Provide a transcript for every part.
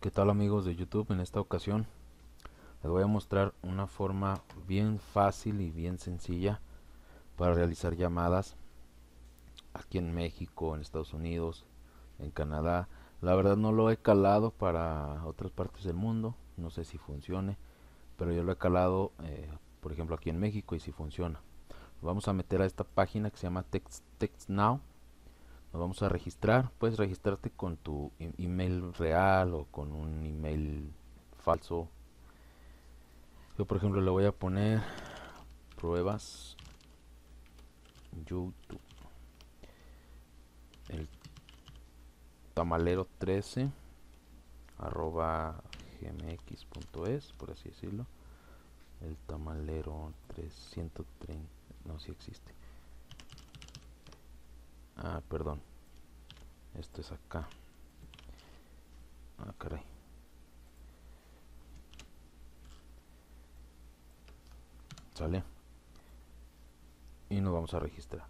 ¿Qué tal amigos de YouTube? En esta ocasión les voy a mostrar una forma bien fácil y bien sencilla para realizar llamadas aquí en México, en Estados Unidos, en Canadá. La verdad no lo he calado para otras partes del mundo, no sé si funcione, pero yo lo he calado, eh, por ejemplo, aquí en México y si funciona. Vamos a meter a esta página que se llama Text, Text Now nos vamos a registrar. Puedes registrarte con tu email real o con un email falso. Yo por ejemplo le voy a poner pruebas youtube. El tamalero 13 arroba gmx.es por así decirlo. El tamalero 330 no si existe. Ah, perdón. Esto es acá. Ah, caray. Sale. Y nos vamos a registrar.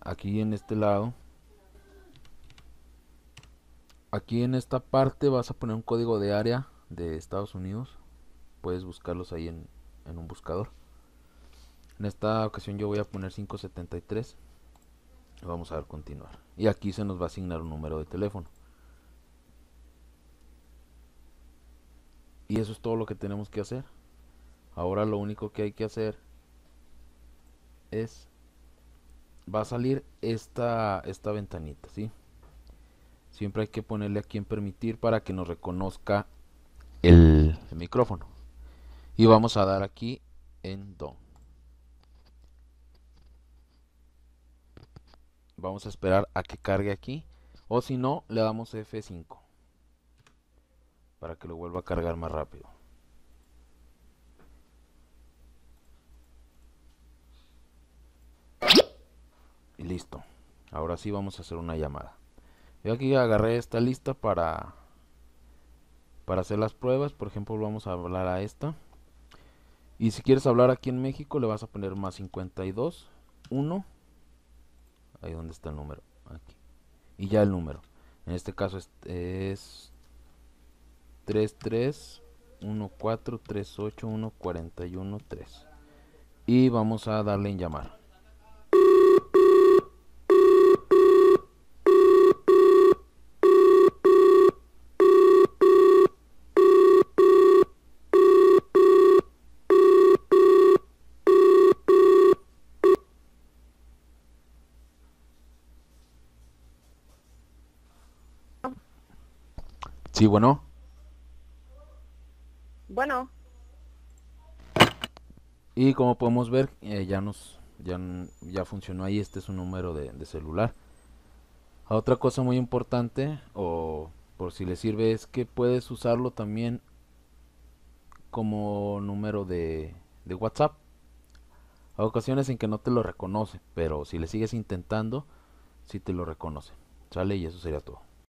Aquí en este lado. Aquí en esta parte vas a poner un código de área de Estados Unidos. Puedes buscarlos ahí en, en un buscador. En esta ocasión yo voy a poner 573. Vamos a ver continuar. Y aquí se nos va a asignar un número de teléfono. Y eso es todo lo que tenemos que hacer. Ahora lo único que hay que hacer es va a salir esta esta ventanita, ¿sí? Siempre hay que ponerle aquí en permitir para que nos reconozca el micrófono y vamos a dar aquí en do vamos a esperar a que cargue aquí. O si no le damos F5 para que lo vuelva a cargar más rápido. Y listo. Ahora sí vamos a hacer una llamada. Yo aquí agarré esta lista para para hacer las pruebas. Por ejemplo vamos a hablar a esta. Y si quieres hablar aquí en México, le vas a poner más 52, 1. Ahí donde está el número. Aquí. Y ya el número. En este caso es, es 33 14 38 1 41 3. Y vamos a darle en llamar. Sí, bueno. Bueno. Y como podemos ver, eh, ya nos ya, ya funcionó ahí. Este es un número de, celular. otra cosa muy importante, o por si le sirve, es que puedes usarlo también como número de, de WhatsApp. Hay ocasiones en que no te lo reconoce, pero si le sigues intentando, sí te lo reconoce. Sale y eso sería todo.